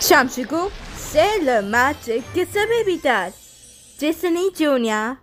Cham chegou, c'est le match que savait Vital. Destiny Junior